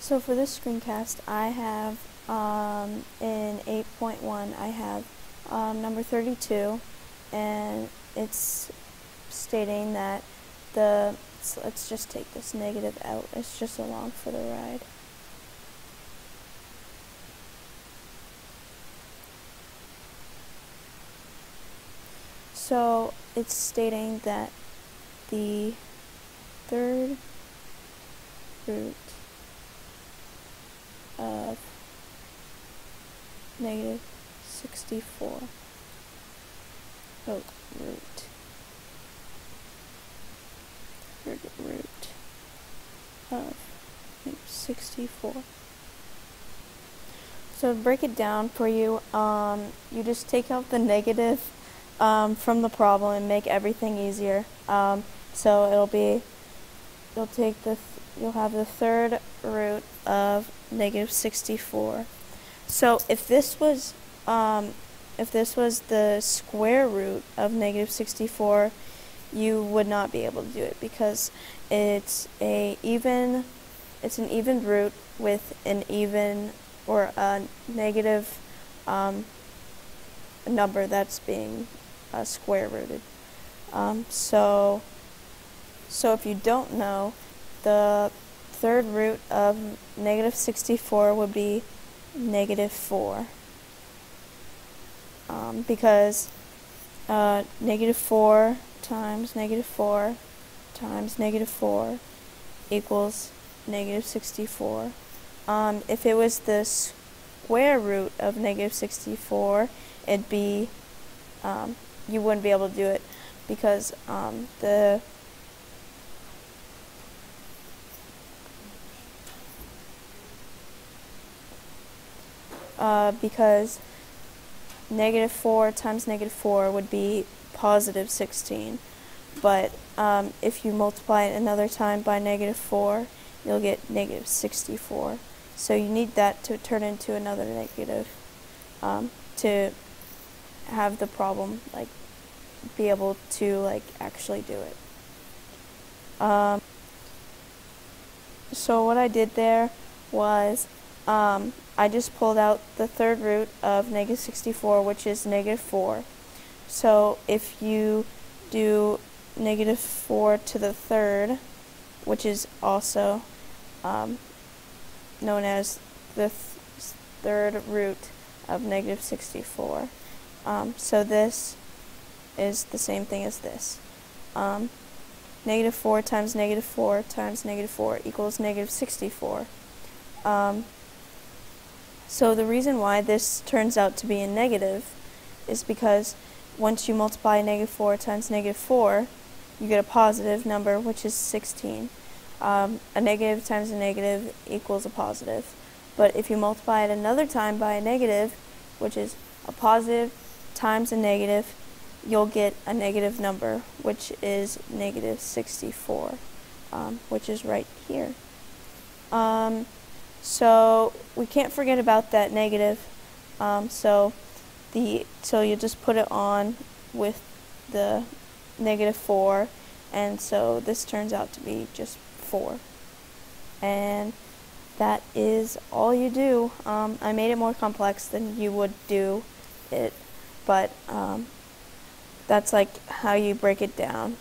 So for this screencast, I have um, in 8.1, I have um, number 32, and it's stating that the, so let's just take this negative out, it's just along for the ride. So it's stating that the third root of negative 64. Oh, root. Third root of negative 64. So break it down for you, um, you just take out the negative um, from the problem and make everything easier. Um, so it'll be, you'll take the, th you'll have the third root of negative 64. So if this was, um, if this was the square root of negative 64, you would not be able to do it because it's a even, it's an even root with an even or a negative um, number that's being uh, square rooted. Um, so, so if you don't know, the third root of negative 64 would be negative 4. Um, because uh, negative 4 times negative 4 times negative 4 equals negative 64. Um, if it was the square root of negative 64, it'd be, um, you wouldn't be able to do it because um, the uh, because negative 4 times negative 4 would be positive 16. But um, if you multiply it another time by negative 4, you'll get negative 64. So you need that to turn into another negative um, to have the problem like be able to like actually do it. Um, so what I did there was um, I just pulled out the third root of negative 64, which is negative 4. So if you do negative 4 to the third, which is also um, known as the th third root of negative 64. Um, so this is the same thing as this. Um, negative 4 times negative 4 times negative 4 equals negative 64. So the reason why this turns out to be a negative is because once you multiply negative 4 times negative 4, you get a positive number, which is 16. Um, a negative times a negative equals a positive. But if you multiply it another time by a negative, which is a positive times a negative, you'll get a negative number, which is negative 64, um, which is right here. Um, so we can't forget about that negative. Um, so the so you just put it on with the negative 4 and so this turns out to be just 4 and that is all you do. Um, I made it more complex than you would do it but um, that's like how you break it down